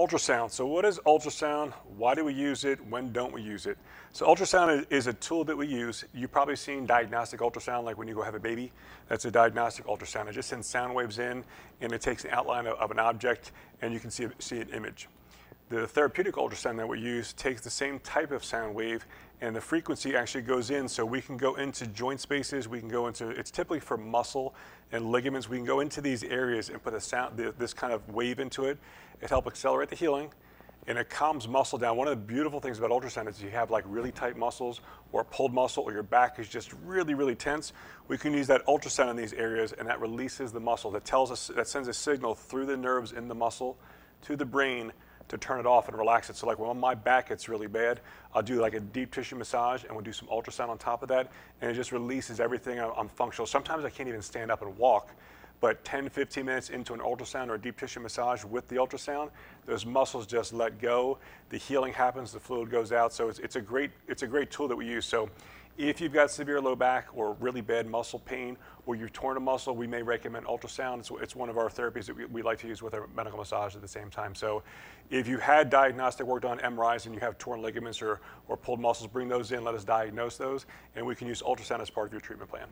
Ultrasound. So what is ultrasound? Why do we use it? When don't we use it? So ultrasound is, a tool that we use. You've probably seen diagnostic ultrasound, like when you go have a baby. That's a diagnostic ultrasound. It just sends sound waves in, and it takes an outline of, of an object, and you can see, see an image. The therapeutic ultrasound that we use takes the same type of sound wave and the frequency actually goes in so we can go into joint spaces, we can go into, it's typically for muscle and ligaments, we can go into these areas and put a sound, this kind of wave into it. It helps accelerate the healing and it calms muscle down. One of the beautiful things about ultrasound is you have like really tight muscles or pulled muscle or your back is just really, really tense. We can use that ultrasound in these areas and that releases the muscle. That tells us, that sends a signal through the nerves in the muscle to the brain to turn it off and relax it. So like when my back gets really bad, I'll do like a deep tissue massage and we'll do some ultrasound on top of that and it just releases everything. I'm functional. Sometimes I can't even stand up and walk, but 10, 15 minutes into an ultrasound or a deep tissue massage with the ultrasound, those muscles just let go. The healing happens, the fluid goes out. So it's, it's, a, great, it's a great tool that we use. So if you've got severe low back or really bad muscle pain or you've torn a muscle, we may recommend ultrasound. It's, it's one of our therapies that we, we, like to use with our medical massage at the same time. So if you had diagnostic work done, MRIs, and you have torn ligaments or, or pulled muscles, bring those in, let us diagnose those, and we can use ultrasound as part of your treatment plan.